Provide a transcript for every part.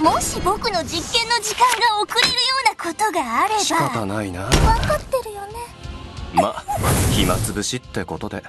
もし僕の実験の時間が遅れるようなことがあれば。仕方ないな。分かってるよね。ま暇つぶしってことで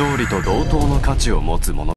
勝利と同等の価値を持つもの